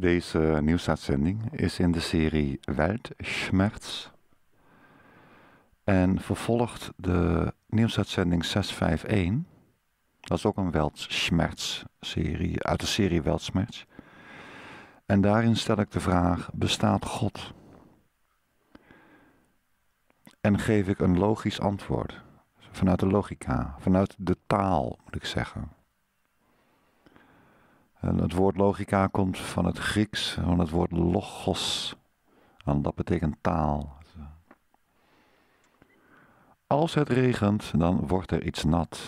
Deze nieuwsuitzending is in de serie Weltschmerz en vervolgt de nieuwsuitzending 651. Dat is ook een Weltschmerz-serie, uit de serie Weltschmerz. En daarin stel ik de vraag, bestaat God? En geef ik een logisch antwoord, vanuit de logica, vanuit de taal moet ik zeggen. En het woord logica komt van het Grieks, van het woord logos. En dat betekent taal. Als het regent, dan wordt er iets nat.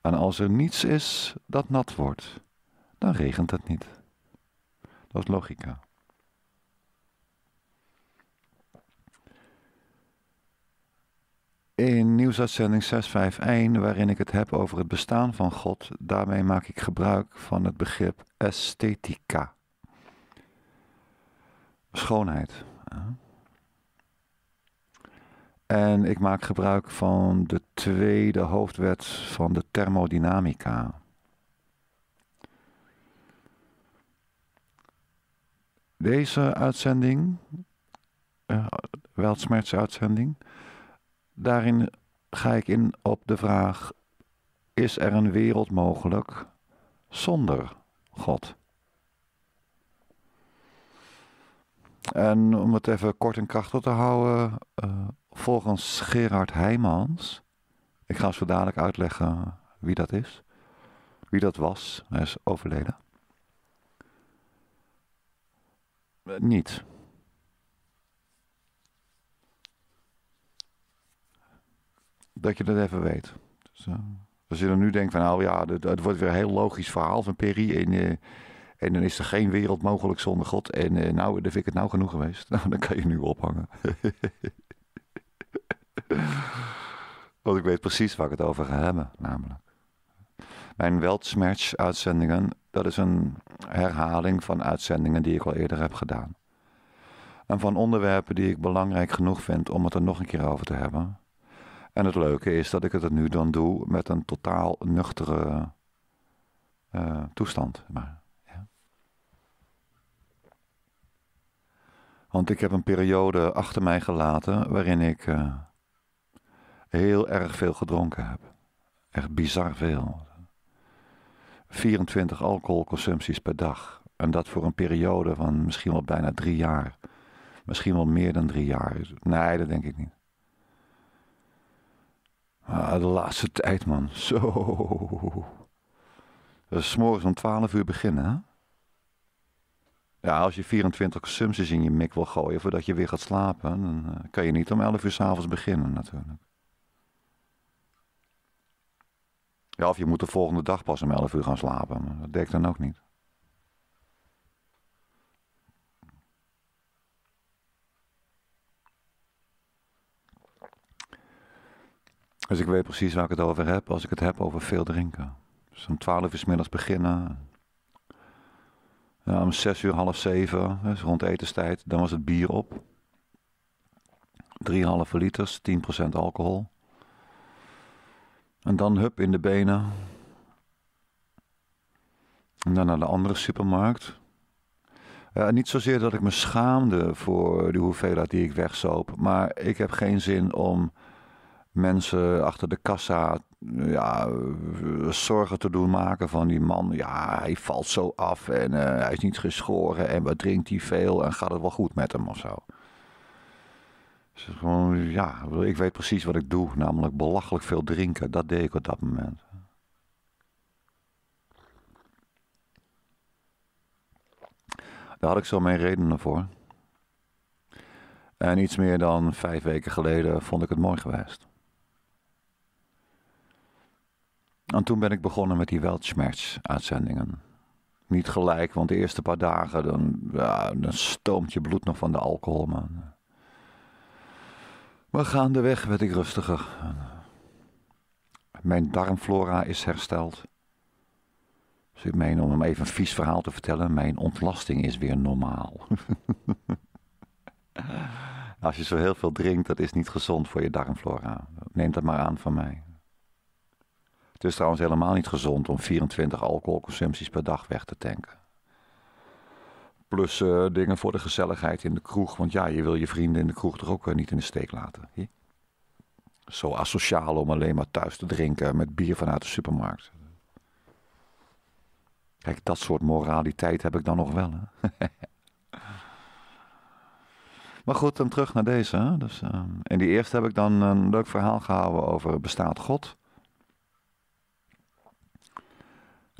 En als er niets is dat nat wordt, dan regent het niet. Dat is logica. In nieuwsuitzending 651, waarin ik het heb over het bestaan van God, daarmee maak ik gebruik van het begrip esthetica. Schoonheid. En ik maak gebruik van de tweede hoofdwet van de thermodynamica. Deze uitzending, uh, uitzending, daarin ga ik in op de vraag: is er een wereld mogelijk zonder God? En om het even kort en krachtig te houden, uh, volgens Gerard Heijmans, ik ga zo dadelijk uitleggen wie dat is, wie dat was, hij is overleden. Uh, niet. Dat je dat even weet. Dus, als je dan nu denkt van nou ja, het, wordt weer een heel logisch verhaal van Perry. En, uh, en dan is er geen wereld mogelijk zonder God. En uh, nou, dan vind ik het nou genoeg geweest. Nou, dan kan je nu ophangen. Want ik weet precies waar ik het over ga hebben, namelijk. Mijn Weltschmerz-uitzendingen, dat is een herhaling van uitzendingen die ik al eerder heb gedaan. En van onderwerpen die ik belangrijk genoeg vind om het er nog een keer over te hebben. En het leuke is dat ik het nu dan doe met een totaal nuchtere uh, toestand. Maar, ja. Want ik heb een periode achter mij gelaten waarin ik uh, heel erg veel gedronken heb. Echt bizar veel. 24 alcoholconsumpties per dag. En dat voor een periode van misschien wel bijna drie jaar. Misschien wel meer dan drie jaar. Nee, dat denk ik niet. Ah, de laatste tijd, man. Zo. Dat is morgens om 12 uur beginnen? Ja, als je 24 consumpties in je mik wil gooien voordat je weer gaat slapen, dan uh, kan je niet om 11 uur s'avonds beginnen, natuurlijk. Ja, of je moet de volgende dag pas om 11 uur gaan slapen, maar dat ik dan ook niet. Dus ik weet precies waar ik het over heb als ik het heb over veel drinken. Dus om twaalf uur s middags beginnen. Ja, om zes uur, half zeven, dus rond etenstijd, dan was het bier op. 3,5 liters, 10% alcohol. En dan hup in de benen. En dan naar de andere supermarkt. Niet zozeer dat ik me schaamde voor de hoeveelheid die ik wegzoop. Maar ik heb geen zin om mensen achter de kassa ja, zorgen te doen maken van die man. Ja, hij valt zo af en uh, hij is niet geschoren en wat drinkt hij veel en gaat het wel goed met hem of zo. Dus gewoon, ja, ik weet precies wat ik doe, namelijk belachelijk veel drinken. Dat deed ik op dat moment. Daar had ik zo mijn redenen voor. En iets meer dan vijf weken geleden vond ik het mooi geweest. En toen ben ik begonnen met die Weltschmerz-uitzendingen. Niet gelijk, want de eerste paar dagen dan, ja, dan stoomt je bloed nog van de alcohol, man. Maar gaandeweg werd ik rustiger. Mijn darmflora is hersteld. Dus ik meen om hem even een vies verhaal te vertellen, mijn ontlasting is weer normaal. Als je zo heel veel drinkt, dat is niet gezond voor je darmflora. Neem dat maar aan van mij. Het is trouwens helemaal niet gezond om 24 alcoholconsumpties per dag weg te tanken. Plus uh, dingen voor de gezelligheid in de kroeg. Want ja, je wil je vrienden in de kroeg toch ook uh, niet in de steek laten. Zo asociaal om alleen maar thuis te drinken met bier vanuit de supermarkt. Kijk, dat soort moraliteit heb ik dan nog wel. Hè? maar goed, dan terug naar deze. Dus, uh, in die eerste heb ik dan een leuk verhaal gehouden over bestaat God.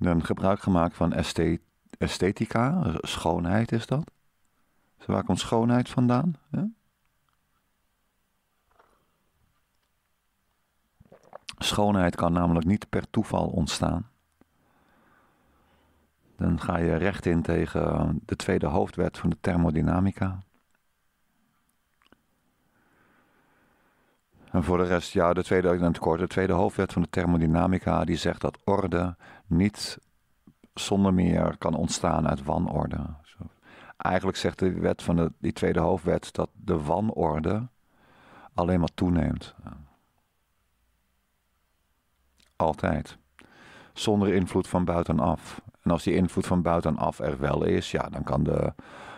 Dan gebruik gemaakt van esthetica, schoonheid is dat. Dus waar komt schoonheid vandaan? Schoonheid kan namelijk niet per toeval ontstaan. Dan ga je recht in tegen de tweede hoofdwet van de thermodynamica. En voor de rest, ja, de tweede, in het kort, de tweede hoofdwet van de thermodynamica, die zegt dat orde niet zonder meer kan ontstaan uit wanorde. Eigenlijk zegt de wet van de, die tweede hoofdwet dat de wanorde alleen maar toeneemt. Altijd. Zonder invloed van buitenaf. En als die invloed van buitenaf er wel is, ja, dan kan de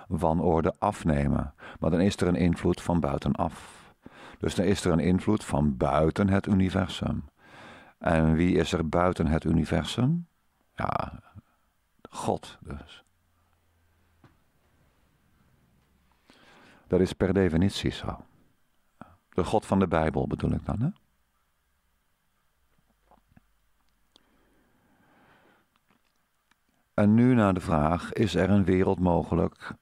wanorde afnemen. Maar dan is er een invloed van buitenaf. Dus dan is er een invloed van buiten het universum. En wie is er buiten het universum? Ja, God dus. Dat is per definitie zo. De God van de Bijbel bedoel ik dan, hè? En nu naar de vraag: is er een wereld mogelijk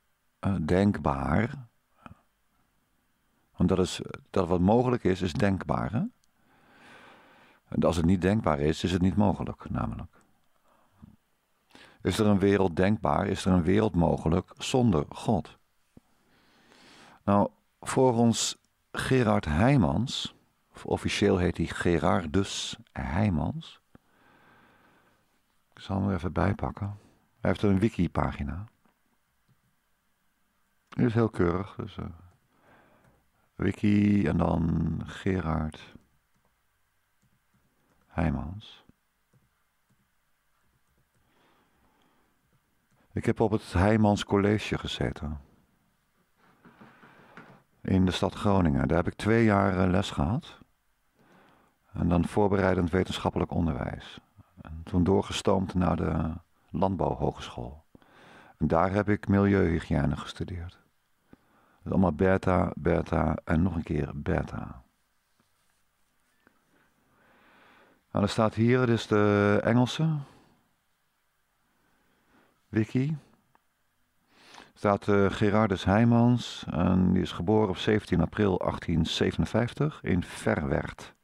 uh, denkbaar? Want dat, wat mogelijk is, is denkbaar. Hè? En als het niet denkbaar is, is het niet mogelijk, namelijk. Is er een wereld denkbaar? Is er een wereld mogelijk zonder God? Nou, volgens Gerard Heijmans, of officieel heet hij Gerardus Heijmans. Ik zal hem er even bijpakken. Hij heeft een wiki-pagina. Is heel keurig. Dus, uh, wiki en dan Gerard Heijmans. Ik heb op het Heijmans College gezeten. In de stad Groningen. Daar heb ik twee jaar eh, les gehad. En dan voorbereidend wetenschappelijk onderwijs. En toen doorgestoomd naar de Landbouwhogeschool. En daar heb ik milieuhygiëne gestudeerd. Dus allemaal beta, beta en nog een keer beta. Nou, er staat hier, is de Engelse wiki. Staat uh, Gerardus Heijmans en die is geboren op 17 april 1857 in Verwerd.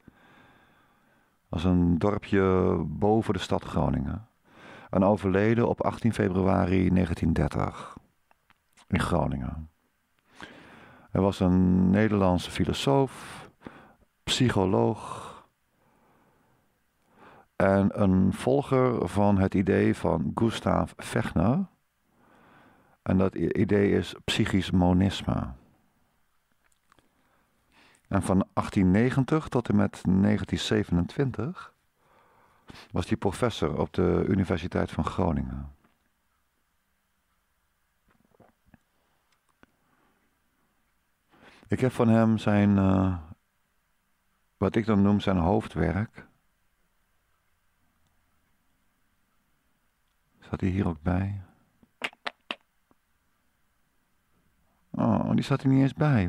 Dat is een dorpje boven de stad Groningen. En overleden op 18 februari 1930 in Groningen. Hij was een Nederlandse filosoof, psycholoog en een volger van het idee van Gustav Fechner. En dat idee is psychisch monisme. En van 1890 tot en met 1927 was hij professor op de Universiteit van Groningen. Ik heb van hem zijn, uh, wat ik dan noem zijn hoofdwerk. Zat hij hier ook bij? Oh, die zat er niet eens bij.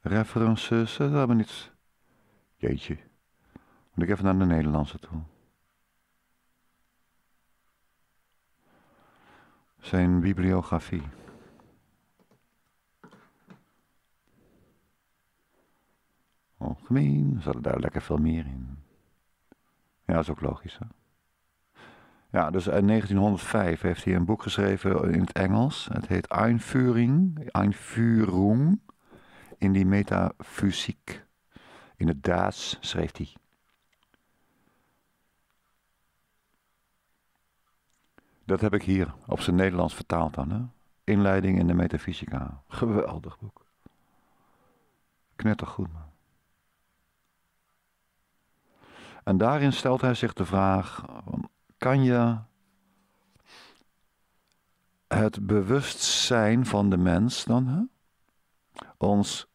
References, dat hebben we niet. Jeetje. Moet ik even naar de Nederlandse toe. Zijn bibliografie. Algemeen, er zat daar lekker veel meer in. Ja, dat is ook logisch. Hè? Ja, dus in 1905 heeft hij een boek geschreven in het Engels. Het heet Einführung, Einführung in die metafysiek. In het Daas schreef hij. Dat heb ik hier op zijn Nederlands vertaald dan. Hè? Inleiding in de metafysica. Geweldig boek. Knettergoed man. En daarin stelt hij zich de vraag: kan je het bewustzijn van de mens dan, hè? ons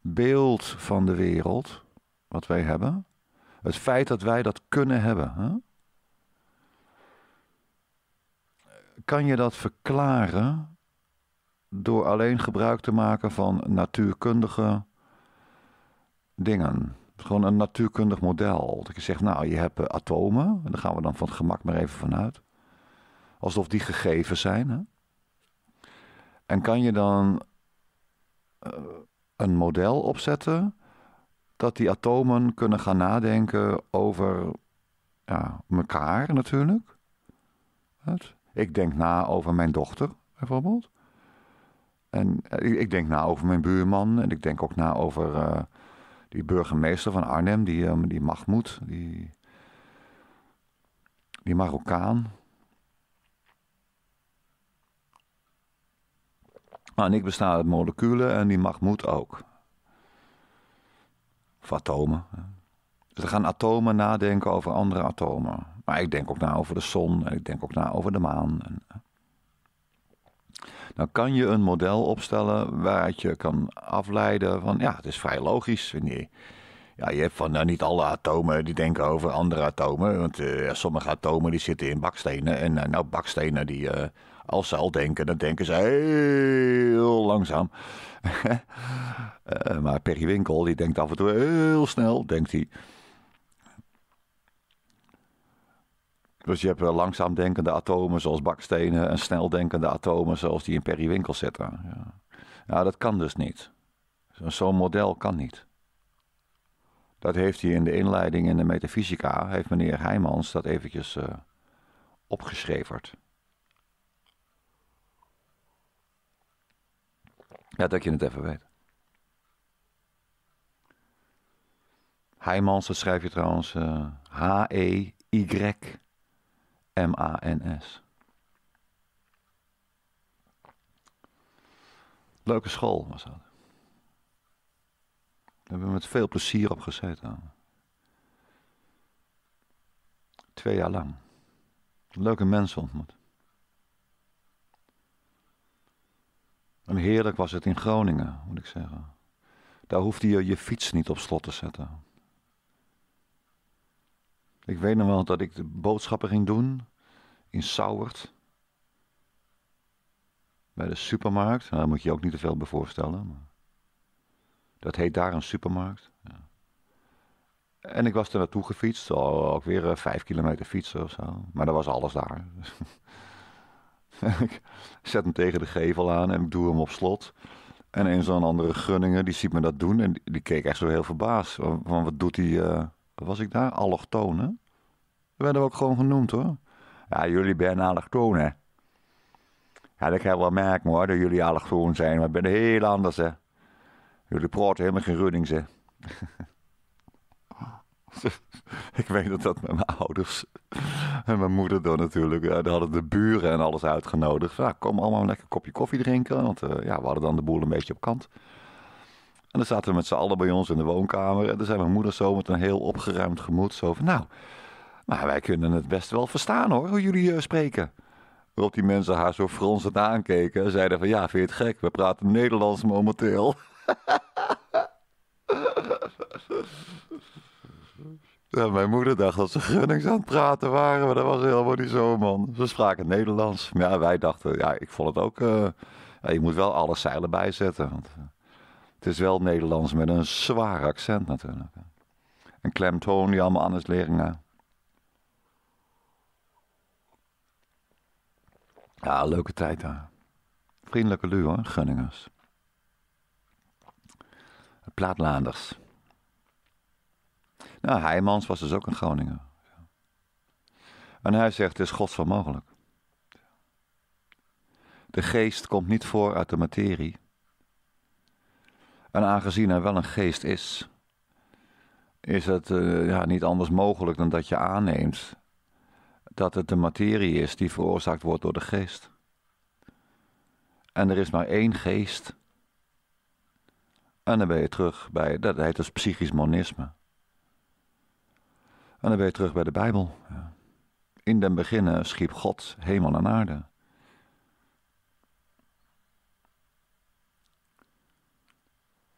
beeld van de wereld, wat wij hebben, het feit dat wij dat kunnen hebben, hè? kan je dat verklaren door alleen gebruik te maken van natuurkundige dingen? Gewoon een natuurkundig model. Dat je zegt, nou, je hebt atomen, en daar gaan we dan van het gemak maar even vanuit. Alsof die gegeven zijn. Hè? En kan je dan uh, een model opzetten dat die atomen kunnen gaan nadenken over ja, elkaar natuurlijk. Ik denk na over mijn dochter bijvoorbeeld. En ik, ik, denk na over mijn buurman en ik denk ook na over die burgemeester van Arnhem, die, um, die Mahmoud, die, die Marokkaan. Nou, en ik besta uit moleculen en die Mahmoud ook. Of atomen. Dus er gaan atomen nadenken over andere atomen. Maar ik denk ook na over de zon en ik denk ook na over de maan. En, dan kan je een model opstellen waaruit je kan afleiden van ja, het is vrij logisch. Nee. Ja, je hebt van nou, niet alle atomen die denken over andere atomen. Want uh, sommige atomen die zitten in bakstenen. En uh, nou, bakstenen die, uh, als ze al denken, dan denken ze heel langzaam. maar Winkel die denkt af en toe heel snel, denkt hij. Dus je hebt langzaam denkende atomen zoals bakstenen en snel denkende atomen zoals die in periwinkel zitten. Ja. ja, dat kan dus niet. Zo'n model kan niet. Dat heeft hij in de inleiding in de metafysica, heeft meneer Heijmans dat eventjes uh, opgeschreven. Ja, dat je het even weet. Heijmans, dat schrijf je trouwens uh, H-E-Y M-A-N-S. Leuke school was dat. Daar hebben we met veel plezier op gezeten. Twee jaar lang. Leuke mensen ontmoet. Heerlijk was het in Groningen, moet ik zeggen. Daar hoefde je je fiets niet op slot te zetten. Ik weet nog wel dat ik de boodschappen ging doen in Sauwert. Bij de supermarkt. Nou, daar moet je je ook niet te veel bij voorstellen. Maar dat heet daar een supermarkt. Ja. En ik was er naartoe gefietst. Ook weer uh, vijf kilometer fietsen of zo. Maar er was alles daar. ik zet hem tegen de gevel aan en ik doe hem op slot. En een zo'n andere Gunningen, die ziet me dat doen. En die, keek echt zo heel verbaasd. Van, wat doet hij... Uh, was ik daar? Allochtonen. Werden we ook gewoon genoemd hoor. Ja, jullie zijn allochtonen. Ja, dat kan wel merken hoor, dat jullie allochtoon zijn. Maar ik ben heel anders hè. Jullie praten helemaal geen Ruddings hè. ik weet dat dat met mijn ouders en mijn moeder dan natuurlijk. Ja, die hadden de buren en alles uitgenodigd. Ja, kom allemaal een lekker kopje koffie drinken. Want uh, ja, we hadden dan de boel een beetje op kant. En dan zaten we met z'n allen bij ons in de woonkamer. En dan zei mijn moeder zo met een heel opgeruimd gemoed zo van... Nou, maar wij kunnen het best wel verstaan hoor, hoe jullie uh, spreken. Waarop die mensen haar zo fronsend aankeken en zeiden van... Ja, vind je het gek? We praten Nederlands momenteel. ja, mijn moeder dacht dat ze Gunnings aan het praten waren, maar dat was helemaal niet zo, man. Ze spraken Nederlands. Maar ja, wij dachten, ja, ik vond het ook... Ja, je moet wel alle zeilen bijzetten. Uh, het is wel Nederlands met een zwaar accent natuurlijk. Een klemtoon die allemaal anders leringen. Ja, leuke tijd daar. Vriendelijke lu hoor, Gunningers. Plaatlanders. Nou, Heijmans was dus ook een Groninger. En hij zegt, het is gods van mogelijk. De geest komt niet voor uit de materie. En aangezien er wel een geest is, is het uh, ja, niet anders mogelijk dan dat je aanneemt dat het de materie is die veroorzaakt wordt door de geest. En er is maar één geest. En dan ben je terug bij, dat heet dus psychisch monisme. En dan ben je terug bij de Bijbel. In den beginnen schiep God hemel en aarde.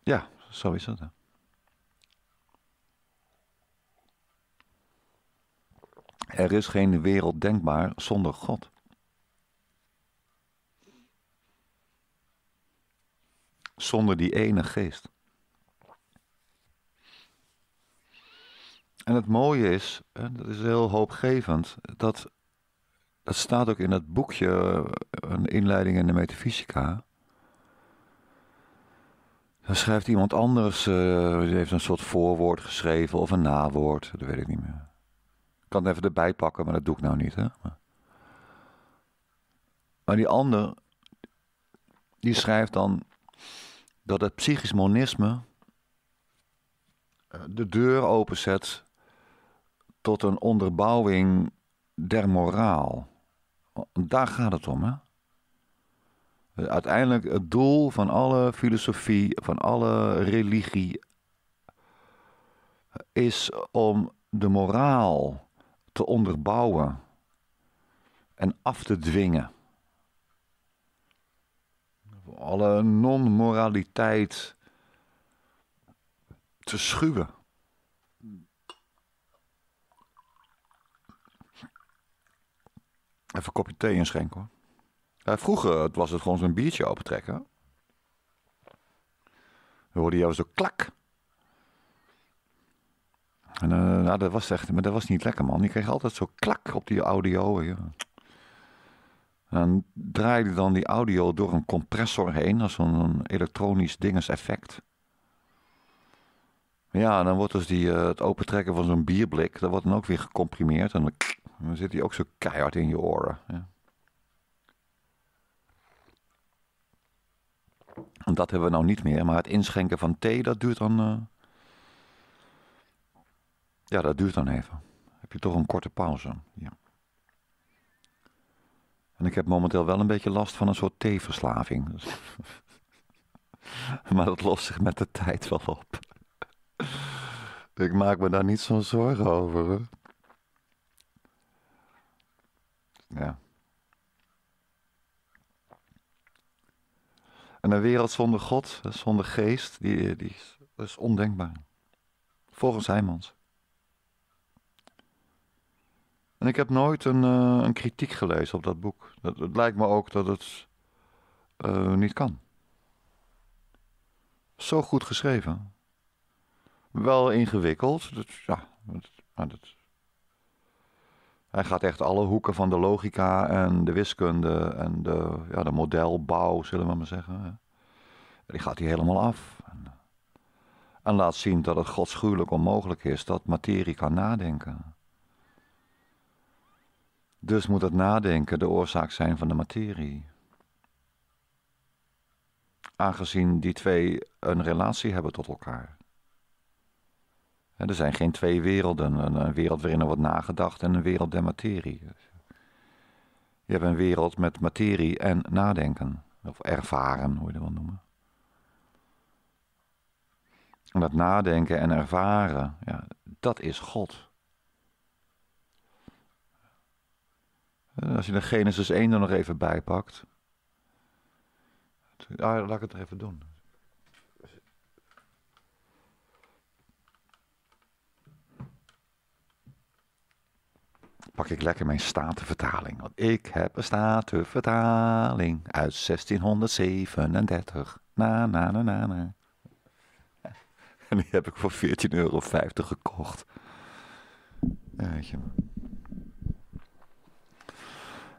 Ja, zo is het. Er is geen wereld denkbaar zonder God. Zonder die ene geest. En het mooie is, dat is heel hoopgevend, dat, dat staat ook in dat boekje, een inleiding in de metafysica. Dan schrijft iemand anders, uh, die heeft een soort voorwoord geschreven of een nawoord, dat weet ik niet meer. Ik kan het even erbij pakken, maar dat doe ik nou niet. Hè? Maar die ander, die schrijft dan dat het psychisch monisme eh, de deur openzet tot een onderbouwing der moraal. Daar gaat het om, hè? Uiteindelijk het doel van alle filosofie, van alle religie, is om de moraal te onderbouwen en af te dwingen. Alle non-moraliteit te schuwen. Even een kopje thee inschenken hoor. Uh, vroeger was het gewoon zo'n biertje opentrekken. Dan hoorde je zo klak. En uh, nou, dat was echt, maar dat was niet lekker man. Je kreeg altijd zo klak op die audio. Ja. En draaide dan die audio door een compressor heen, als zo'n elektronisch dingeseffect. Ja, dan wordt dus die, uh, het opentrekken van zo'n bierblik, dat wordt dan ook weer gecomprimeerd. En dan, dan zit die ook zo keihard in je oren. Ja. En dat hebben we nou niet meer. Maar het inschenken van thee, dat duurt dan. Uh... Ja, dat duurt dan even. Heb je toch een korte pauze. Ja. En ik heb momenteel wel een beetje last van een soort theeverslaving. maar dat lost zich met de tijd wel op. ik maak me daar niet zo'n zorgen over. Hè? Ja. En een wereld zonder God, zonder geest, die, die, is ondenkbaar. Volgens Heijmans. En ik heb nooit een, uh, een kritiek gelezen op dat boek. Het lijkt me ook dat het uh, niet kan. Zo goed geschreven. Wel ingewikkeld. Dat, ja, maar dat, hij gaat echt alle hoeken van de logica en de wiskunde en de, ja, de modelbouw, zullen we maar zeggen. Die gaat hij helemaal af. En, laat zien dat het godschuwelijk onmogelijk is dat materie kan nadenken. Dus moet het nadenken de oorzaak zijn van de materie. Aangezien die twee een relatie hebben tot elkaar. Er zijn geen twee werelden. Een, wereld waarin er wordt nagedacht en een wereld der materie. Je hebt een wereld met materie en nadenken. Of ervaren, hoe je dat wil noemen. En dat nadenken en ervaren, ja, dat is God. Als je de Genesis 1 er nog even bij pakt. laat ik het er even doen. Pak ik lekker mijn statenvertaling. Want ik heb een statenvertaling uit 1637. Na, na, na, na, na. En die heb ik voor 14,50 euro gekocht.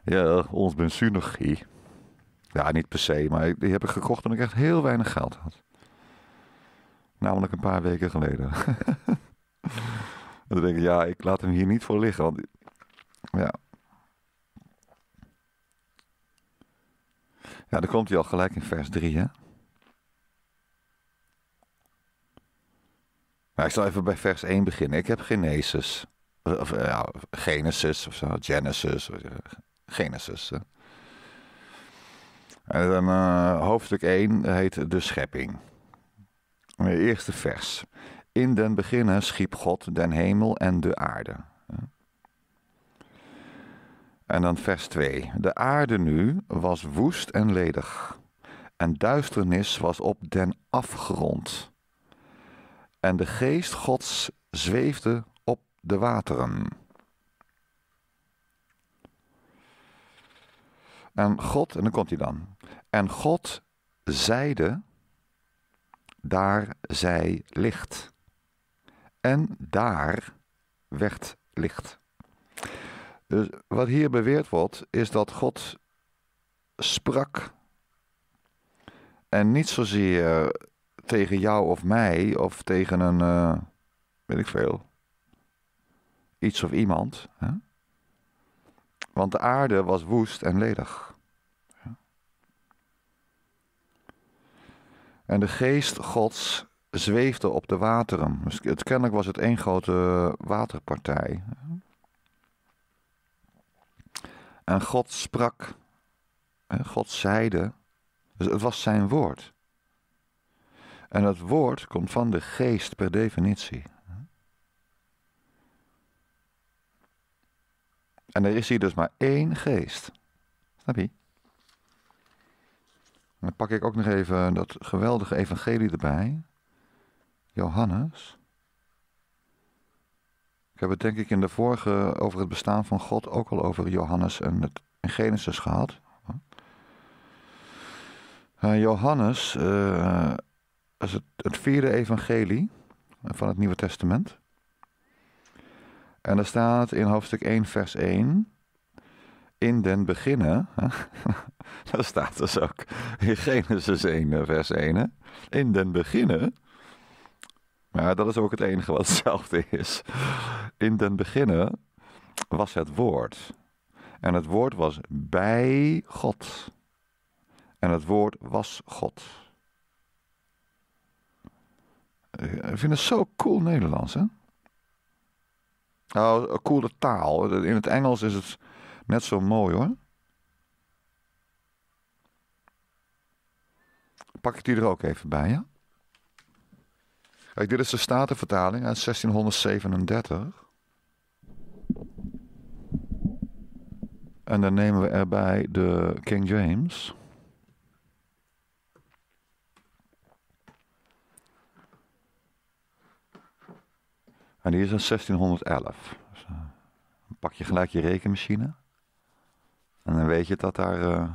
Ja, ons benzunegie. Ja, niet per se, maar die heb ik gekocht toen ik echt heel weinig geld had. Namelijk een paar weken geleden. en dan denk ik, ja, ik laat hem hier niet voor liggen. Want ja. Ja, dan komt hij al gelijk in vers 3, hè? Ik zal even bij vers 1 beginnen. Ik heb Genesis. Of, ja, Genesis of zo. Genesis. Genesis. En dan uh, hoofdstuk 1 heet De Schepping. Eerste vers. In den beginnen schiep God den hemel en de aarde. En dan vers 2. De aarde nu was woest en ledig. En duisternis was op den afgrond. En de geest Gods zweefde op de wateren. En God, en dan komt hij dan. En God zeide, daar zij licht. En daar werd licht. Dus wat hier beweerd wordt, is dat God sprak. En niet zozeer tegen jou of mij, of tegen een, uh, weet ik veel, iets of iemand. Hè? Want de aarde was woest en ledig. En de geest Gods zweefde op de wateren. Dus het, kennelijk was het één grote waterpartij. En God sprak. God zeide. Dus het was zijn woord. En het woord komt van de geest per definitie. En er is hier dus maar één geest. Snap je? Dan pak ik ook nog even dat geweldige evangelie erbij. Johannes. Ik heb het denk ik in de vorige over het bestaan van God ook al over Johannes en het Genesis gehad. Johannes uh, is het, vierde evangelie van het Nieuwe Testament. En er staat in hoofdstuk 1, vers 1. In den beginnen. dat staat dus ook in Genesis 1, eh, vers 1. In den beginnen. Maar dat is ook het enige wat hetzelfde is. In den beginnen was het woord. En het woord was bij God. En het woord was God. Ik vind het zo cool Nederlands, hè? Nou, een coole taal. In het Engels is het net zo mooi hoor. Pak ik die er ook even bij, ja? Kijk, dit is de Statenvertaling uit 1637. En dan nemen we erbij de King James. En die is in 1611. Dus, uh, dan pak je gelijk je rekenmachine. En dan weet je dat daar uh, eh,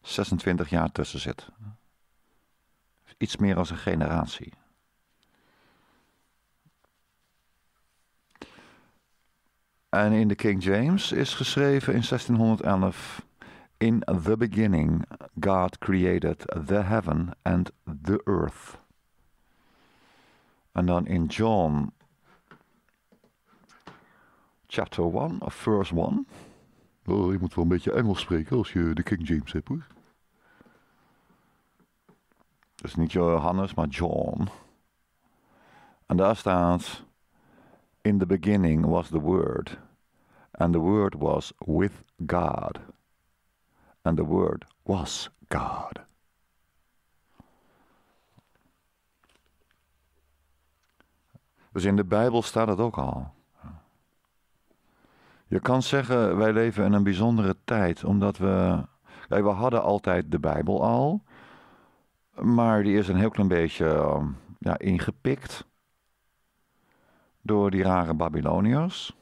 26 jaar tussen zit. Iets meer dan een generatie. En in de King James is geschreven in 1611. In the beginning God created the heaven and the earth. En dan in John chapter 1 of verse 1. Oh, je moet wel een beetje Engels spreken als je de King James hebt hoor. Dus niet Johannes, maar John. En daar staat: In the beginning was the Word, and the Word was with God, and the Word was God. Dus in de Bijbel staat het ook al. Je kan zeggen, wij leven in een bijzondere tijd, omdat we. Kijk, we hadden altijd de Bijbel al, maar die is een heel klein beetje um, ja, ingepikt door die rare Babyloniërs.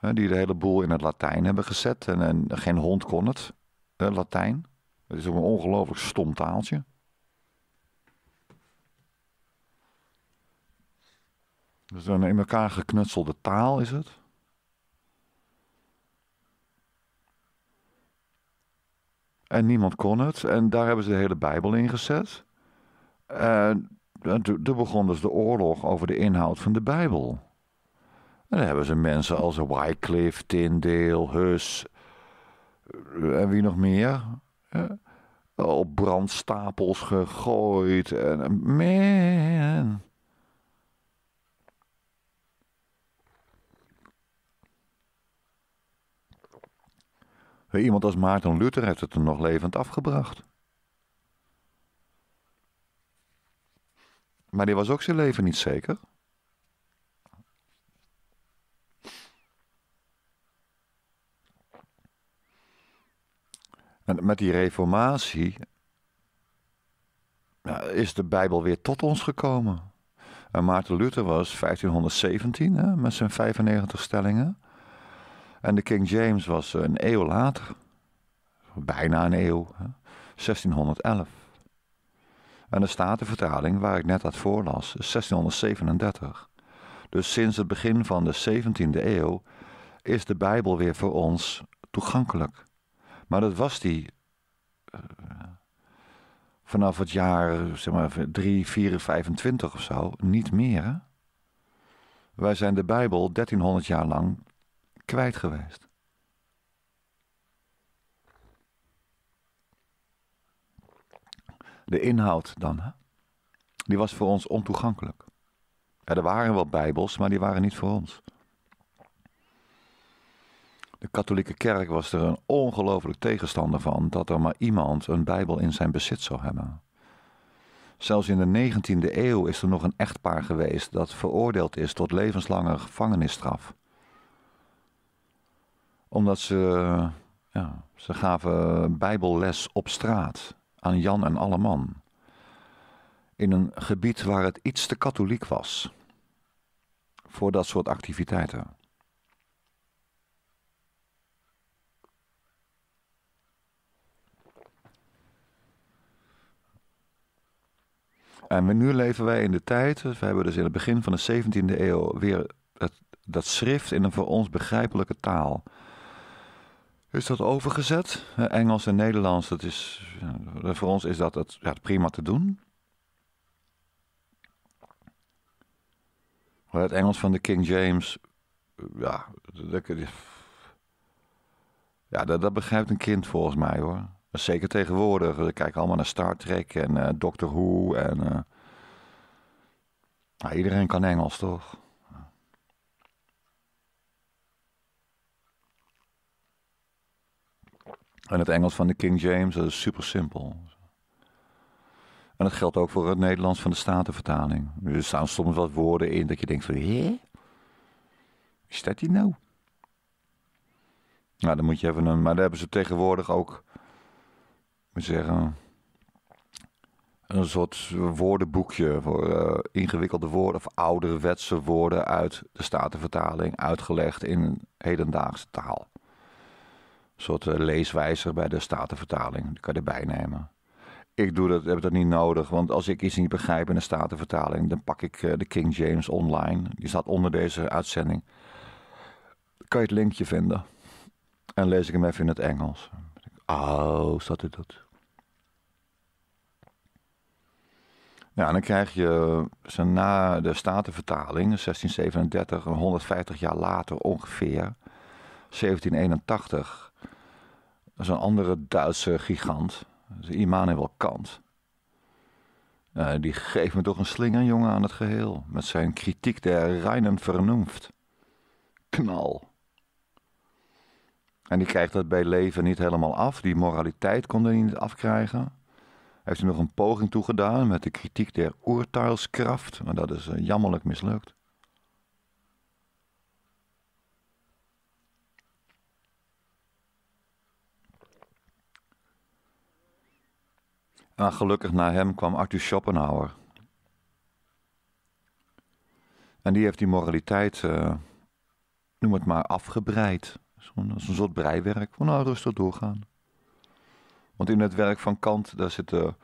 Die de hele boel in het Latijn hebben gezet en, en geen hond kon het, Latijn. Het is ook een ongelooflijk stom taaltje. Dus een in elkaar geknutselde taal is het. En niemand kon het. En daar hebben ze de hele Bijbel in gezet. En toen begon dus de oorlog over de inhoud van de Bijbel. En dan hebben ze mensen als Wycliffe, Tyndale, Hus en wie nog meer. op brandstapels gegooid. En man. Iemand als Maarten Luther heeft het er nog levend afgebracht. Maar die was ook zijn leven niet zeker. En met die reformatie is de Bijbel weer tot ons gekomen. En Maarten Luther was 1517 hè, met zijn 95 stellingen. En de King James was een eeuw later. Bijna een eeuw. Hè, 1611. En de Statenvertaling, waar ik net uit voorlas, is 1637. Dus sinds het begin van de 17e eeuw is de Bijbel weer voor ons toegankelijk. Maar dat was die uh, vanaf het jaar zeg maar, 3, 4, 25 of zo niet meer. Wij zijn de Bijbel 1300 jaar lang kwijt geweest. De inhoud dan, hè? die was voor ons ontoegankelijk. Er waren wel Bijbels, maar die waren niet voor ons. De katholieke kerk was er een ongelooflijk tegenstander van dat er maar iemand een Bijbel in zijn bezit zou hebben. Zelfs in de 19e eeuw is er nog een echtpaar geweest dat veroordeeld is tot levenslange gevangenisstraf. Omdat ze, ja, ze gaven bijbelles op straat aan Jan en alle man. In een gebied waar het iets te katholiek was voor dat soort activiteiten. En nu leven wij in de tijd, we hebben dus in het begin van de 17e eeuw weer het, dat schrift in een voor ons begrijpelijke taal. Is dat overgezet? Engels en Nederlands, dat is, voor ons is dat het, ja, prima te doen. Het Engels van de King James, ja, dat, ja, dat, begrijpt een kind volgens mij hoor. Zeker tegenwoordig. We kijken allemaal naar Star Trek en uh, Doctor Who. En, iedereen kan Engels, toch? En het Engels van de King James, dat is super simpel. En dat geldt ook voor het Nederlands van de Statenvertaling. Er staan soms wat woorden in dat je denkt van, hé? Wie staat die nou? Nou, dan moet je even een... Maar daar hebben ze tegenwoordig ook moet zeggen, een soort woordenboekje voor uh, ingewikkelde woorden of ouderwetse woorden uit de Statenvertaling uitgelegd in hedendaagse taal. Soort uh, leeswijzer bij de Statenvertaling, die kan je erbij nemen. Ik doe dat, heb dat niet nodig, want als ik iets niet begrijp in de Statenvertaling, dan pak ik uh, de King James online. Die staat onder deze uitzending. Kan je het linkje vinden. En lees ik hem even in het Engels. Oh, staat er dat? Ja, dan krijg je ze na de Statenvertaling, 1637, 150 jaar later ongeveer, 1781. Dat is een andere Duitse gigant, Immanuel Kant. Uh, die geeft me toch een slinger, jongen, aan het geheel. Met zijn kritiek der reinen Vernunft. Knal. En die krijgt dat bij leven niet helemaal af. Die moraliteit kon hij niet afkrijgen. Heeft hij nog een poging toegedaan met de kritiek der oertuilskracht. Maar dat is uh, jammerlijk mislukt. En gelukkig na hem kwam Arthur Schopenhauer. En die heeft die moraliteit, uh, noem het maar, afgebreid. Zo'n een soort breiwerk. Van nou, rustig doorgaan. Want in het werk van Kant, daar zitten...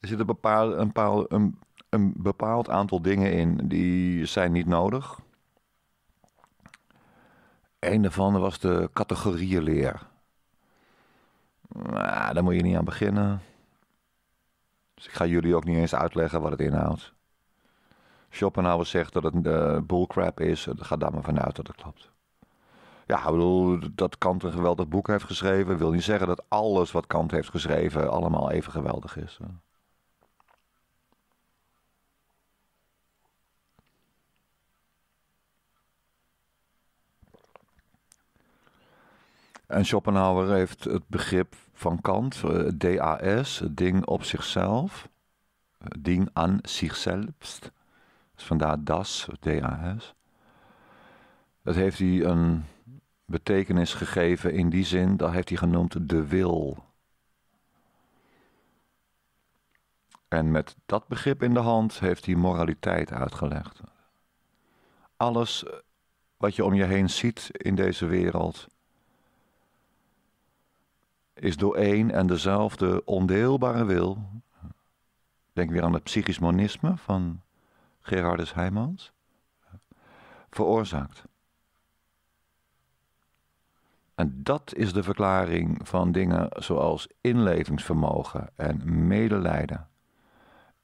Er zit een bepaald, een, een, een bepaald aantal dingen in die zijn niet nodig. Een daarvan was de categorieënleer. Nou, daar moet je niet aan beginnen. Dus ik ga jullie ook niet eens uitleggen wat het inhoudt. Schopenhauer zegt dat het uh, bullcrap is. Ga daar maar vanuit dat het klopt. Ja, ik bedoel, dat Kant een geweldig boek heeft geschreven... wil niet zeggen dat alles wat Kant heeft geschreven... allemaal even geweldig is. En Schopenhauer heeft het begrip van Kant, eh, DAS, het ding op zichzelf, ding aan zichzelf, dus vandaar das, D-A-S. Dat heeft hij een betekenis gegeven in die zin, dat heeft hij genoemd de wil. En met dat begrip in de hand heeft hij moraliteit uitgelegd. Alles wat je om je heen ziet in deze wereld is door één en dezelfde ondeelbare wil. Denk weer aan het psychisch monisme van Gerardus Heijmans. Veroorzaakt. En dat is de verklaring van dingen zoals inlevingsvermogen en medelijden,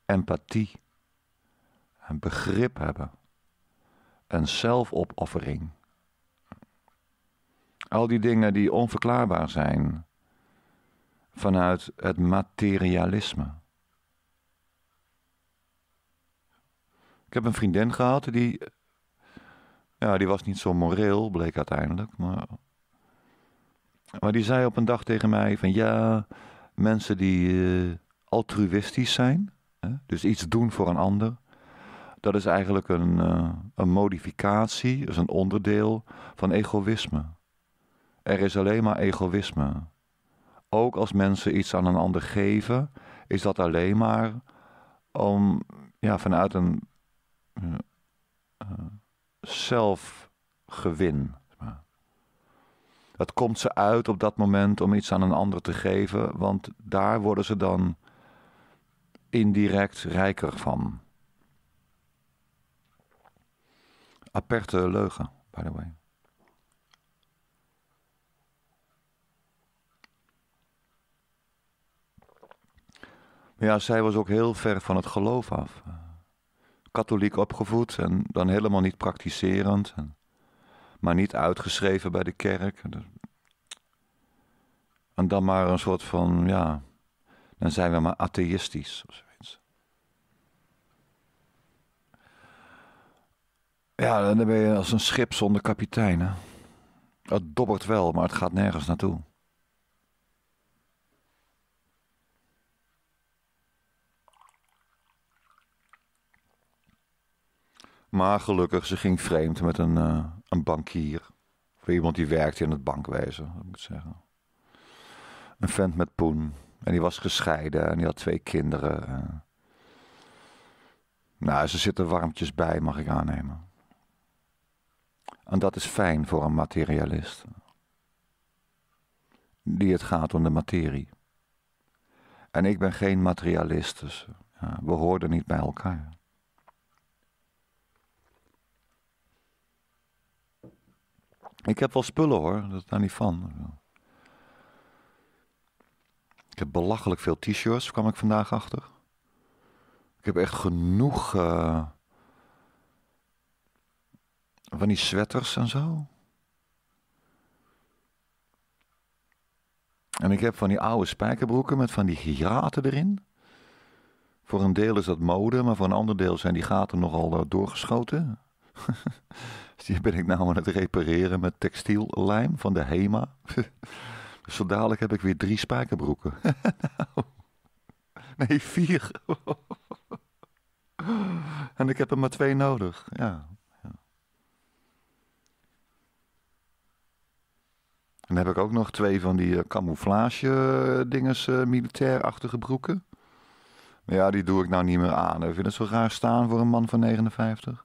empathie, en begrip hebben, en zelfopoffering. Al die dingen die onverklaarbaar zijn vanuit het materialisme. Ik heb een vriendin gehad die, ja, die was niet zo moreel, bleek uiteindelijk, maar maar die zei op een dag tegen mij van ja, mensen die uh, altruïstisch zijn, hè, dus iets doen voor een ander, dat is eigenlijk een, uh, een modificatie, is een onderdeel van egoïsme. Er is alleen maar egoïsme. Ook als mensen iets aan een ander geven, is dat alleen maar om ja, vanuit een uh, zelfgewin het komt ze uit op dat moment om iets aan een ander te geven, want daar worden ze dan indirect rijker van. Aperte leugen, by the way. Ja, zij was ook heel ver van het geloof af. Katholiek opgevoed en dan helemaal niet praktiserend. En maar niet uitgeschreven bij de kerk. En dan maar een soort van, ja, dan zijn we maar atheïstisch of zoiets. Ja, dan ben je als een schip zonder kapitein. Het dobbert wel, maar het gaat nergens naartoe. Maar gelukkig, ze ging vreemd met een, uh, een bankier. Of iemand die werkte in het bankwezen, moet ik zeggen. Een vent met poen. En die was gescheiden en die had twee kinderen. Uh. Nou, ze zitten warmtjes bij, mag ik aannemen. En dat is fijn voor een materialist. Die het gaat om de materie. En ik ben geen materialist, dus ja, we hoorden niet bij elkaar. Ik heb wel spullen hoor, dat is daar niet van. Ik heb belachelijk veel t-shirts, kwam ik vandaag achter. Ik heb echt genoeg uh, van die sweaters en zo. En ik heb van die oude spijkerbroeken met van die hiaten erin. Voor een deel is dat mode, maar voor een ander deel zijn die gaten nogal uh, doorgeschoten. Die ben ik nou aan het repareren met textiellijm van de HEMA. dus zo dadelijk heb ik weer drie spijkerbroeken. nee, vier. en ik heb er maar twee nodig. Ja. ja. En dan heb ik ook nog twee van die uh, camouflage uh, dinges, uh, militairachtige broeken. Maar ja, die doe ik nou niet meer aan. Ik vind het zo raar staan voor een man van 59.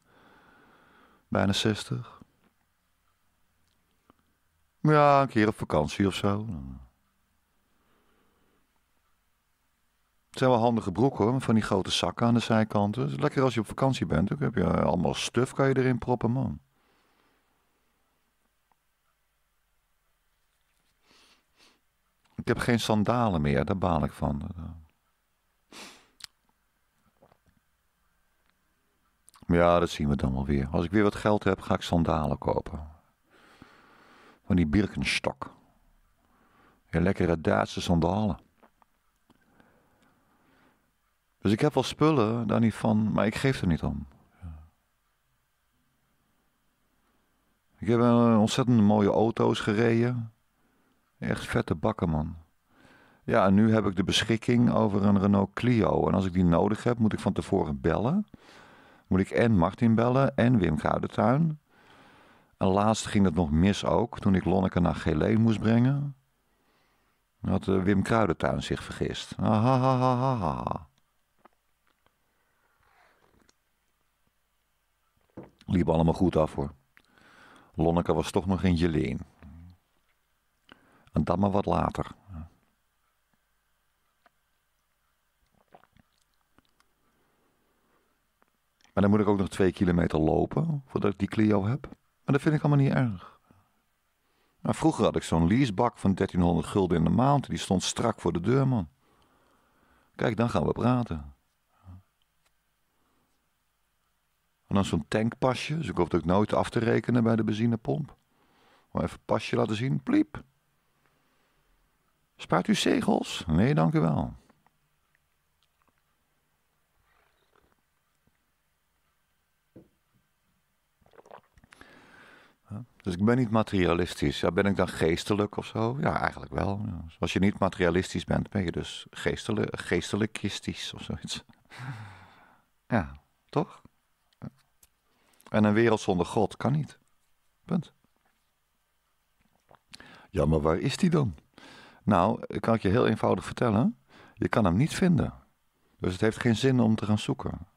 Bijna 60. Ja, een keer op vakantie of zo. Het zijn wel handige broeken hoor, van die grote zakken aan de zijkanten. Het is lekker als je op vakantie bent. Dan heb je allemaal stuf kan je erin proppen, man. Ik heb geen sandalen meer, daar baal ik van. Ja, dat zien we dan wel weer. Als ik weer wat geld heb, ga ik sandalen kopen. Van die Birkenstock. Ja, lekkere Duitse sandalen. Dus ik heb wel spullen, daar niet van, maar ik geef er niet om. Ik heb een ontzettend mooie auto's gereden. Echt vette bakken, man. Ja, en nu heb ik de beschikking over een Renault Clio. En als ik die nodig heb, moet ik van tevoren bellen moet ik en Martin bellen en Wim Kruidentuin? En laatst ging dat nog mis ook, toen ik Lonneke naar Geleen moest brengen. Had eh, Wim Kruidentuin zich vergist. Ah, ha ha. Liep allemaal goed af hoor. Lonneke was toch nog in Jeleen. En dat maar wat later. Dan moet ik ook nog twee kilometer lopen voordat ik die Clio heb. Maar dat vind ik allemaal niet erg. Vroeger had ik zo'n leasebak van 1300 gulden in de maand. Die stond strak voor de deur, man. Kijk, dan gaan we praten. En dan zo'n tankpasje. Dus ik hoefde ook nooit af te rekenen bij de benzinepomp. Maar even pasje laten zien. Pliep. Spaart u zegels? Nee, dank u wel. Dus ik ben niet materialistisch. Ja, ben ik dan geestelijk of zo? Ja, eigenlijk wel. Dus als je niet materialistisch bent, ben je dus geestelijk, geestelijkistisch of zoiets. Ja, toch? En een wereld zonder God kan niet. Punt. Ja, maar waar is die dan? Nou, ik kan het je heel eenvoudig vertellen. Je kan hem niet vinden. Dus het heeft geen zin om te gaan zoeken.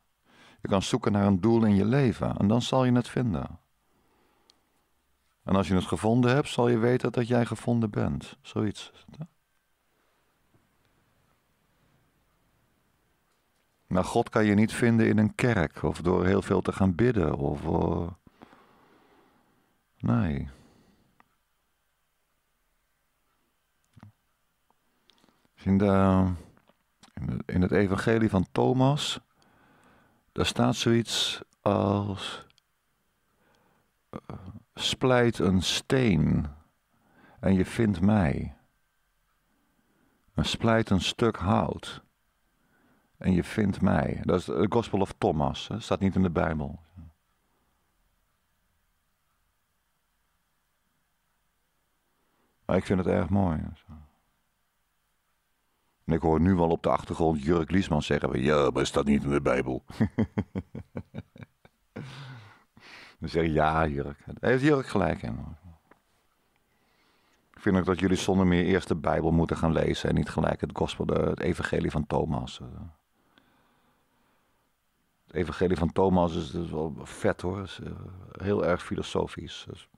Je kan zoeken naar een doel in je leven en dan zal je het vinden. En als je het gevonden hebt, zal je weten dat jij gevonden bent. Zoiets. Maar God kan je niet vinden in een kerk of door heel veel te gaan bidden of. Nee. In, de, in het evangelie van Thomas, daar staat zoiets als uh, splijt een steen en je vindt mij. En splijt een stuk hout en je vindt mij. Dat is de Gospel of Thomas, dat staat niet in de Bijbel. Maar ik vind het erg mooi. Ik hoor nu wel op de achtergrond Jurk Liesman zeggen: Ja, maar staat niet in de Bijbel. Dan zeg je ja, Jurk. Daar heeft Jurk gelijk in. Ik vind ook dat jullie zonder meer eerst de Bijbel moeten gaan lezen en niet gelijk het gospel, het evangelie van Thomas. Het evangelie van Thomas is, is wel vet hoor. Is, uh, heel erg filosofisch. Dus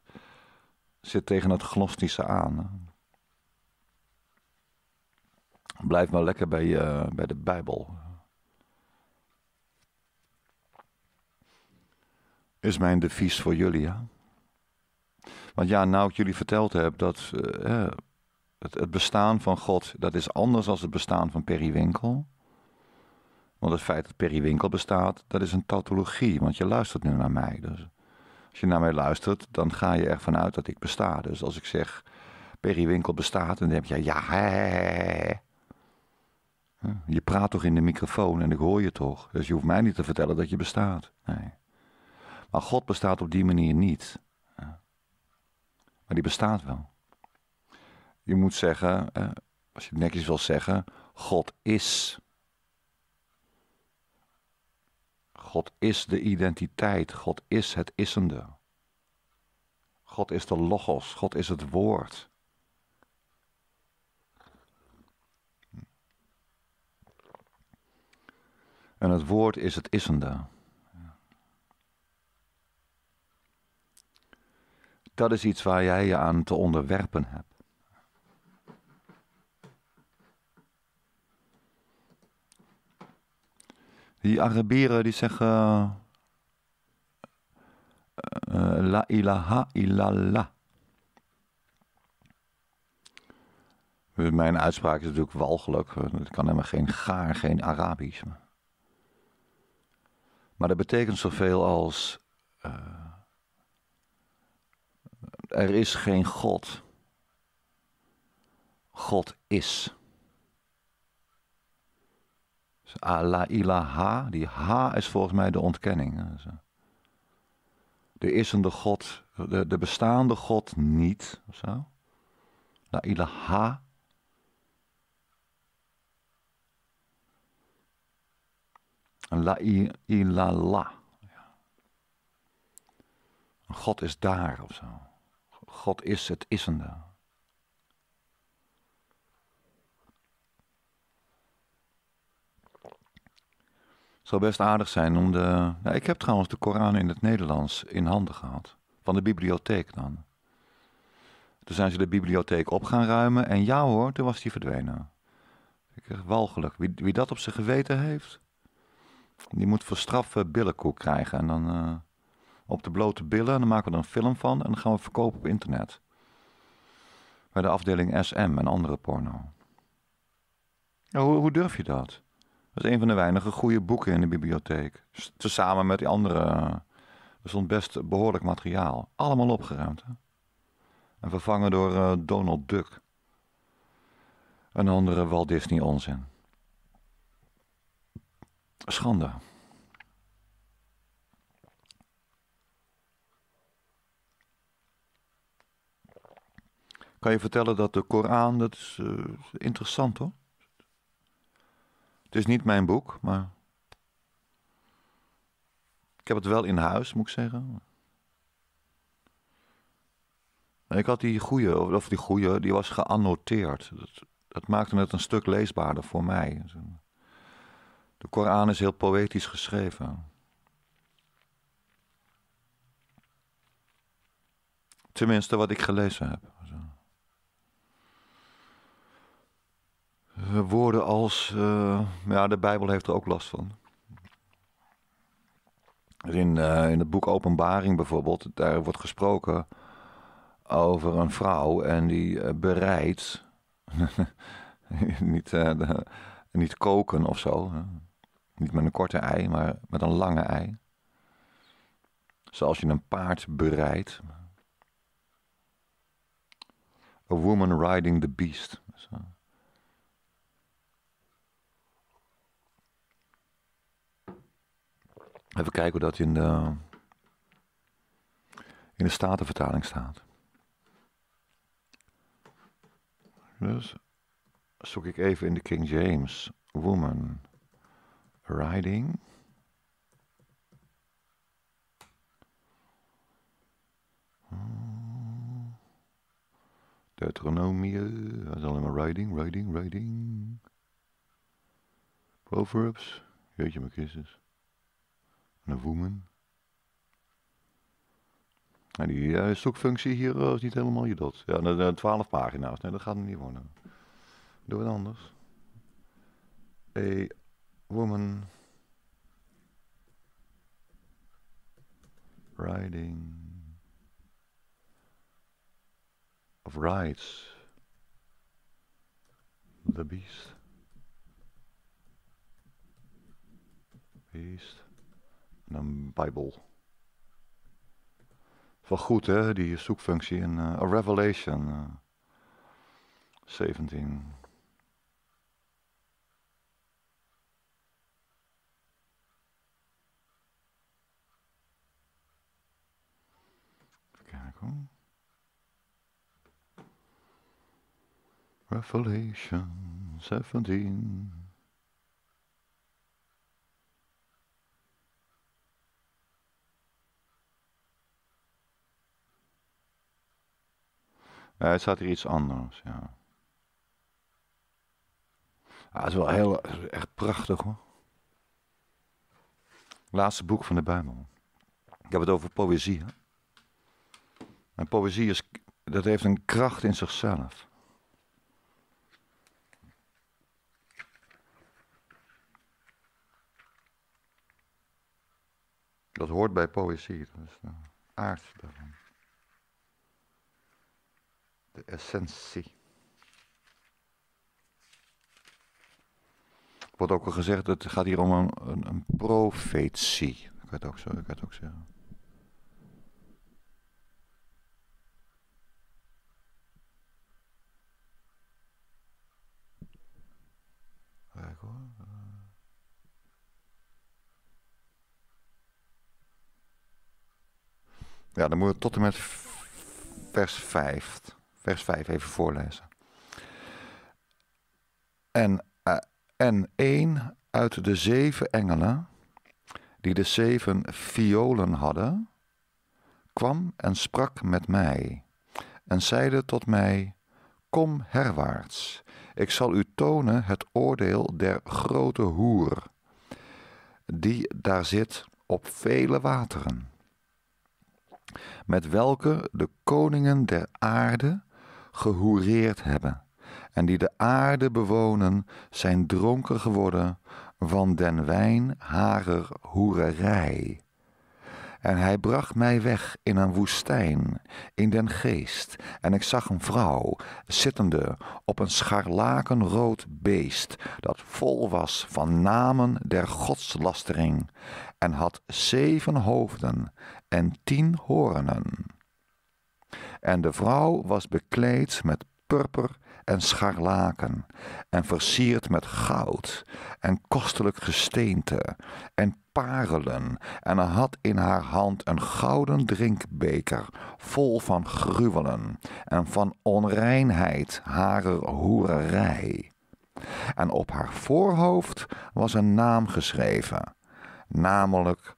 zit tegen het gnostische aan. Blijf maar lekker bij, uh, bij de Bijbel. Is mijn devies voor jullie, ja. Want ja, nou ik jullie verteld heb dat uh, het, bestaan van God, dat is anders dan het bestaan van Periwinkel. Want het feit dat Periwinkel bestaat, dat is een tautologie, want je luistert nu naar mij. Dus als je naar mij luistert, dan ga je ervan uit dat ik besta. Dus als ik zeg, Periwinkel bestaat, dan denk je, ja, je praat toch in de microfoon en ik hoor je toch. Dus je hoeft mij niet te vertellen dat je bestaat. Nee. Maar God bestaat op die manier niet. Maar die bestaat wel. Je moet zeggen, als je het netjes wil zeggen, God is. God is de identiteit. God is het issende. God is de logos. God is het woord. En het woord is het issende. Dat is iets waar jij je aan te onderwerpen hebt. Die Arabieren die zeggen uh, la ilaha illallah. Mijn uitspraak is natuurlijk walgelijk. Het kan helemaal geen gaar, geen Arabisch. Maar dat betekent zoveel als uh, er is geen God. God is. Dus la ilaha, die ha is volgens mij de ontkenning. Is een de God, de, de bestaande God niet. Zo. La ilaha. La. God is daar of zo. God is het issende. zou best aardig zijn om de... Ja, ik heb trouwens de Koran in het Nederlands in handen gehad. Van de bibliotheek dan. Toen zijn ze de bibliotheek op gaan ruimen en ja hoor, toen was die verdwenen. Ik kreeg walgelijk. Wie, wie dat op zijn geweten heeft, die moet voor straf billenkoek krijgen. En dan uh, op de blote billen, en dan maken we er een film van en dan gaan we verkopen op internet. Bij de afdeling SM en andere porno. Hoe, hoe durf je dat? Dat is een van de weinige goede boeken in de bibliotheek. Tezamen met die andere. Er stond best behoorlijk materiaal. Allemaal opgeruimd. Hè? En vervangen door uh, Donald Duck. Een andere Walt Disney onzin. Schande. Kan je vertellen dat de Koran, dat is uh, interessant hoor. Het is niet mijn boek, maar ik heb het wel in huis, moet ik zeggen. Ik had die goede, of die goede, die was geannoteerd. Dat, dat maakte het een stuk leesbaarder voor mij. De Koran is heel poëtisch geschreven. Tenminste, wat ik gelezen heb. Woorden als, uh, ja, de Bijbel heeft er ook last van. In, uh, in het boek Openbaring bijvoorbeeld, daar wordt gesproken over een vrouw en die bereidt, niet, de, niet koken of zo, hè. niet met een korte ei, maar met een lange ei. Zoals je een paard bereidt. A woman riding the beast. Zo. Even kijken hoe dat in de, in de Statenvertaling staat. Dus zoek ik even in de King James. Woman riding. Deuteronomie, dat is alleen maar riding, riding, riding. Proverbs, jeetje mijn Christus een woman. En die uh, zoekfunctie hier uh, is niet helemaal je dot. Ja, de, twaalf pagina's. Nee, dat gaat niet worden. Doe het anders. A woman riding of rides the beast. Beast een Bijbel. Wel goed hè, die zoekfunctie in uh, Revelation uh, 17. Even kijken. Revelation 17. Ja, het staat hier iets anders, ja. ja het is wel heel, echt prachtig hoor. Laatste boek van de Bijbel. Ik heb het over poëzie. Hè? En poëzie is, dat heeft een kracht in zichzelf. Dat hoort bij poëzie, dat is de aard daarvan de essentie. Wordt ook al gezegd, het gaat hier om een, een, een profetie. Ik kan het ook zo, ik kan het ook zeggen. Ja, dan moet het tot en met vers 5 vers 5 even voorlezen. En, uh, en een uit de zeven engelen, die de zeven violen hadden, kwam en sprak met mij en zeide tot mij, Kom herwaarts, ik zal u tonen het oordeel der grote hoer, die daar zit op vele wateren, met welke de koningen der aarde gehoereerd hebben, en die de aarde bewonen, zijn dronken geworden van den wijn harer hoererij. En hij bracht mij weg in een woestijn, in den geest. En ik zag een vrouw, zittende op een scharlakenrood beest, dat vol was van namen der godslastering, en had zeven hoofden en tien hoornen. En de vrouw was bekleed met purper en scharlaken, en versierd met goud en kostelijk gesteente en parelen, en had in haar hand een gouden drinkbeker, vol van gruwelen en van onreinheid harer hoererij. En op haar voorhoofd was een naam geschreven, namelijk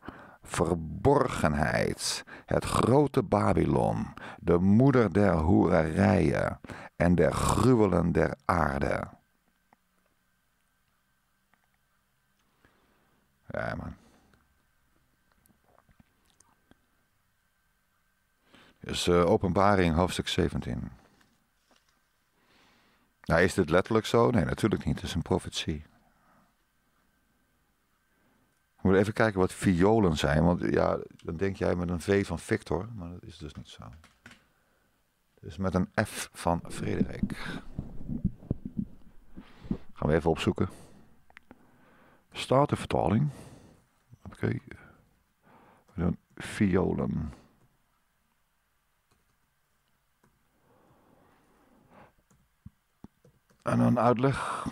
verborgenheid, het grote Babylon, de moeder der hoererijen en der gruwelen der aarde. Ja, man. Dus openbaring hoofdstuk 17. Nou, is dit letterlijk zo? Nee, natuurlijk niet. Het is een profetie. We moeten even kijken wat violen zijn. Want ja, dan denk jij met een V van Victor. Maar dat is dus niet zo. Dus met een F van Frederik. Gaan we even opzoeken. Statenvertaling. Oké. Okay. Dan violen. En een uitleg.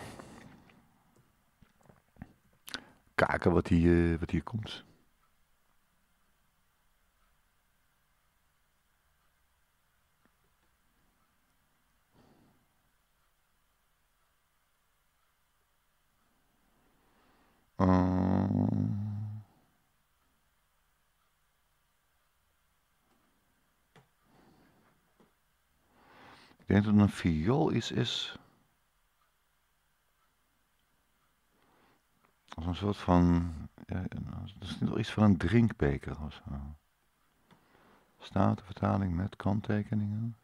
Kijken wat hier, wat hier komt. Uh, ik denk dat het een viool iets is. Als een soort van. Dat is niet iets van een drinkbeker of zo. Statenvertaling met kanttekeningen.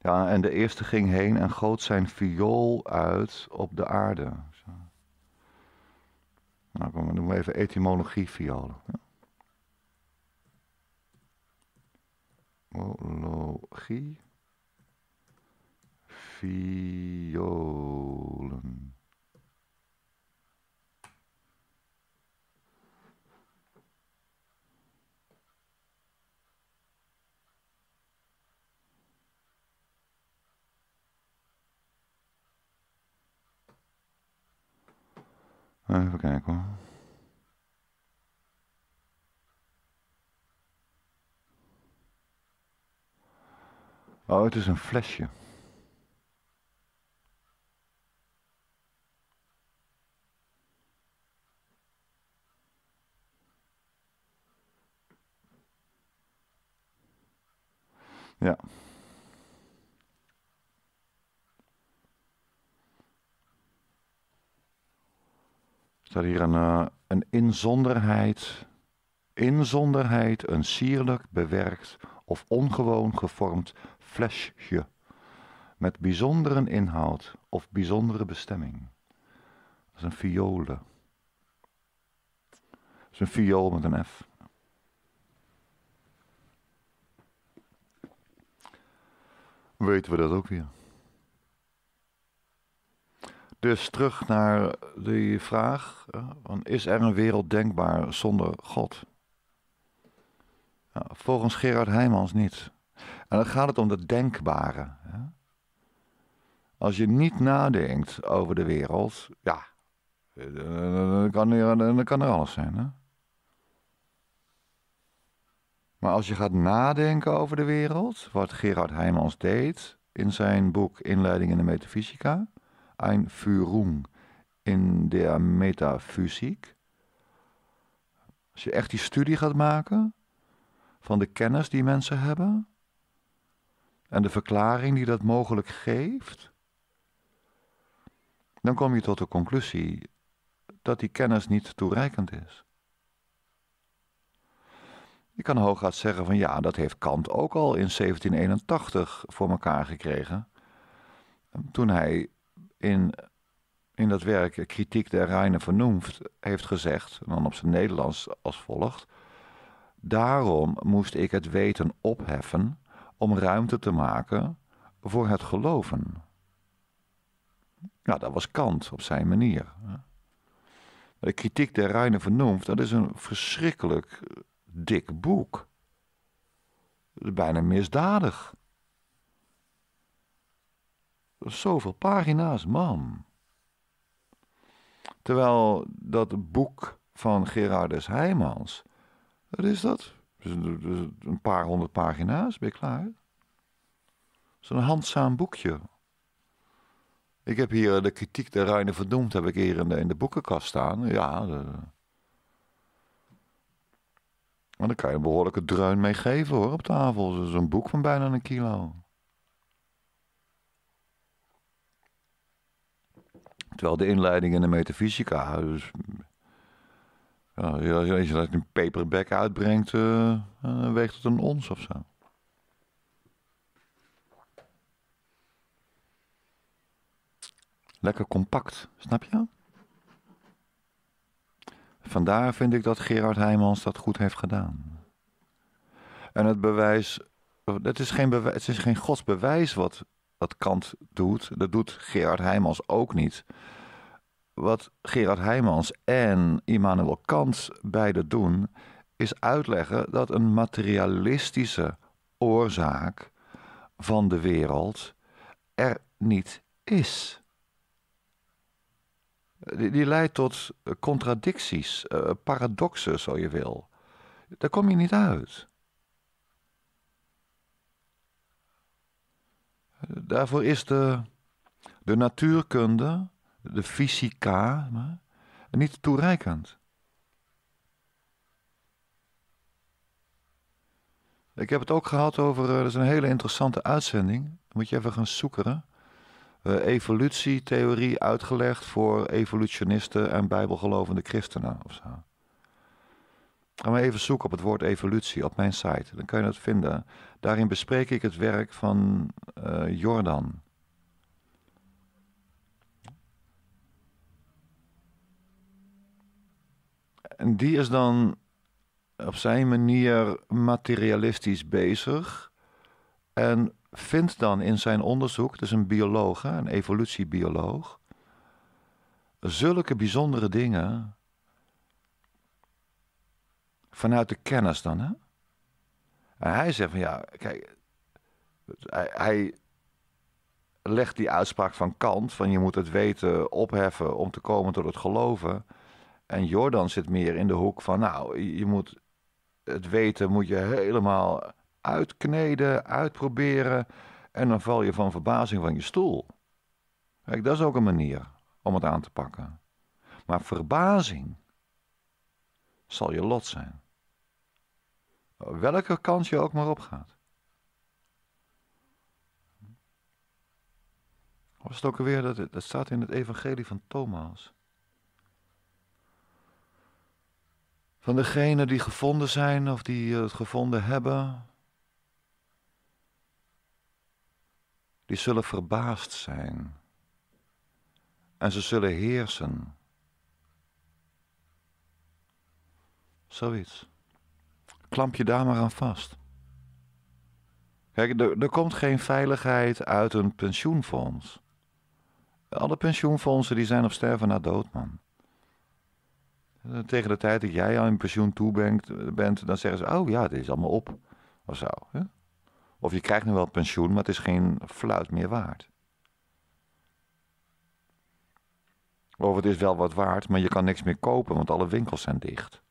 Ja, en de eerste ging heen en goot zijn viool uit op de aarde. Zo. Nou, dan doen we even etymologie violen. Etymologie. Violen. Even kijken hoor. Oh, het is een flesje. Ja. Staat hier een, uh, een inzonderheid, inzonderheid, een sierlijk bewerkt of ongewoon gevormd flesje met bijzondere inhoud of bijzondere bestemming. Dat is een viole. Dat is een viool met een F. Weten we dat ook weer. Dus terug naar die vraag: van, is er een wereld denkbaar zonder God? Ja, volgens Gerard Heijmans niet. En dan gaat het om het denkbare. Als je niet nadenkt over de wereld, ja, dan kan er, kan er alles zijn. Hè? Maar als je gaat nadenken over de wereld, wat Gerard Heijmans deed in zijn boek Inleiding in de Metafysica, Einführung in der Metaphysik. Als je echt die studie gaat maken van de kennis die mensen hebben en de verklaring die dat mogelijk geeft, dan kom je tot de conclusie dat die kennis niet toereikend is. Je kan hooguit zeggen van ja, dat heeft Kant ook al in 1781 voor elkaar gekregen. Toen hij in, in dat werk Kritiek der reine Vernunft heeft gezegd, en dan op zijn Nederlands als volgt. Daarom moest ik het weten opheffen om ruimte te maken voor het geloven. Nou, dat was Kant op zijn manier. De kritiek der reine Vernunft, dat is een verschrikkelijk dik boek. Bijna misdadig. Zoveel pagina's, man. Terwijl dat boek van Gerardus Heijmans, wat is dat? Een paar honderd pagina's, ben je klaar? Zo'n handzaam boekje. Ik heb hier de kritiek der Reine Verdoemd, heb ik hier in de, in de boekenkast staan. Ja, maar dan kan je een behoorlijke dreun mee geven hoor, op tafel. Een boek van bijna een kilo. Terwijl de inleiding in de metafysica, dus, ja, als je dat een paperback uitbrengt, uh, dan weegt het een ons of zo. Lekker compact, snap je? Vandaar vind ik dat Gerard Heijmans dat goed heeft gedaan. En het bewijs, het is geen, bewijs, het is geen godsbewijs wat, wat Kant doet. Dat doet Gerard Heijmans ook niet. Wat Gerard Heijmans en Immanuel Kant beide doen, is uitleggen dat een materialistische oorzaak van de wereld er niet is. Die, die leidt tot contradicties, uh, paradoxen, zo je wil. Daar kom je niet uit. Daarvoor is de, de natuurkunde, de fysica, niet toereikend. Ik heb het ook gehad over, uh, dat is een hele interessante uitzending. Moet je even gaan zoeken uh, evolutietheorie uitgelegd voor evolutionisten en bijbelgelovende christenen of zo. Ga maar even zoeken op het woord evolutie op mijn site. Dan kan je dat vinden. Daarin bespreek ik het werk van uh, Jordan. En die is dan op zijn manier materialistisch bezig. En vindt dan in zijn onderzoek, is een bioloog, een evolutiebioloog, zulke bijzondere dingen vanuit de kennis dan. Hè? En hij zegt van ja, kijk, hij, hij legt die uitspraak van Kant, van je moet het weten opheffen om te komen tot het geloven. En Jordan zit meer in de hoek van, nou, je moet het weten, moet je helemaal uitkneden, uitproberen. En dan val je van verbazing van je stoel. Kijk, dat is ook een manier om het aan te pakken. Maar verbazing zal je lot zijn. Welke kant je ook maar opgaat. Was het ook alweer, dat, dat staat in het evangelie van Thomas. Van degenen die gevonden zijn of die het gevonden hebben, die zullen verbaasd zijn. En ze zullen heersen. Zoiets. Klamp je daar maar aan vast. Kijk, er, komt geen veiligheid uit een pensioenfonds. Alle pensioenfondsen die zijn op sterven na dood, man. Tegen de tijd dat jij al in pensioen toe bent, bent dan zeggen ze: Oh ja, dit is allemaal op. Of zo. Hè? Of je krijgt nu wel pensioen, maar het is geen fluit meer waard. Of het is wel wat waard, maar je kan niks meer kopen, want alle winkels zijn dicht.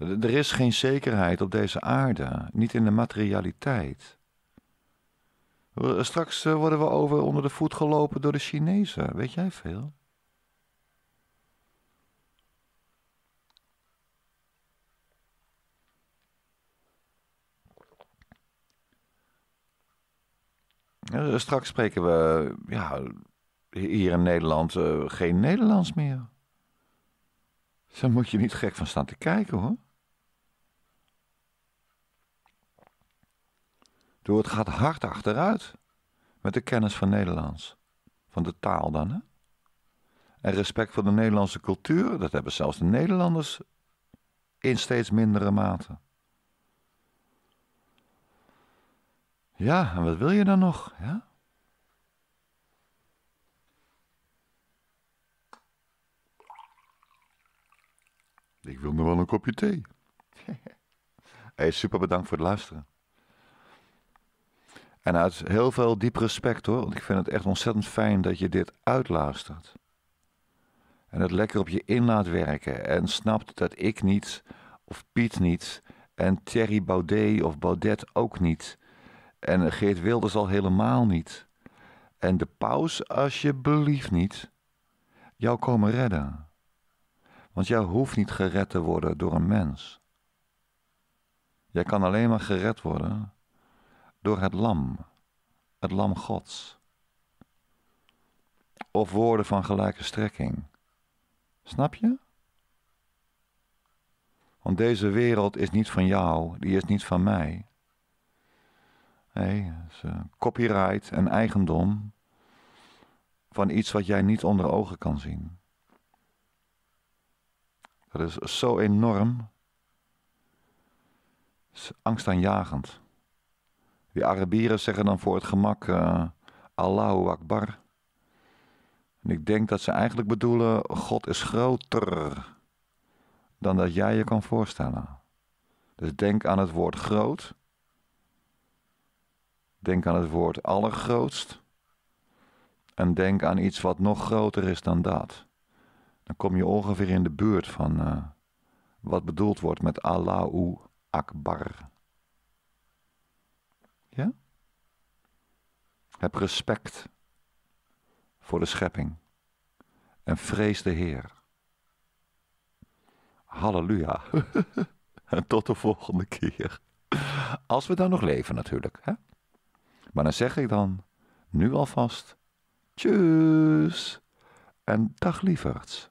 Er is geen zekerheid op deze aarde, niet in de materialiteit. Straks eh, worden we over onder de voet gelopen door de Chinezen, weet jij veel? Eh, straks spreken we ja, hier in Nederland eh, geen Nederlands meer. Daar moet je niet gek van staan te kijken hoor. Door het gaat hard achteruit met de kennis van Nederlands. Van de taal dan, hè? En respect voor de Nederlandse cultuur, dat hebben zelfs de Nederlanders in steeds mindere mate. Ja, en wat wil je dan nog? Ja? Ik wil nog wel een kopje thee. hey, super bedankt voor het luisteren. En uit heel veel diep respect hoor, want ik vind het echt ontzettend fijn dat je dit uitluistert. En het lekker op je in laat werken en snapt dat ik niet, of Piet niet, en Thierry Baudet of Baudet ook niet, en Geert Wilders al helemaal niet, en de paus alsjeblieft niet, jou komen redden. Want jij hoeft niet gered te worden door een mens. Jij kan alleen maar gered worden door het lam, het lam Gods. Of woorden van gelijke strekking. Snap je? Want deze wereld is niet van jou, die is niet van mij. Nee, is uh, copyright en eigendom van iets wat jij niet onder ogen kan zien. Dat is zo enorm. Is angstaanjagend. Die Arabieren zeggen dan voor het gemak uh, Allahu Akbar. En ik denk dat ze eigenlijk bedoelen: God is groter dan dat jij je kan voorstellen. Dus denk aan het woord groot. Denk aan het woord allergrootst. En denk aan iets wat nog groter is dan dat. Dan kom je ongeveer in de buurt van uh, wat bedoeld wordt met Allahu Akbar. Ja? Heb respect voor de schepping en vrees de Heer. Halleluja. en tot de volgende keer. Als we dan nog leven natuurlijk. Hè? Maar dan zeg ik dan nu alvast. Tjus. En dag lieverds.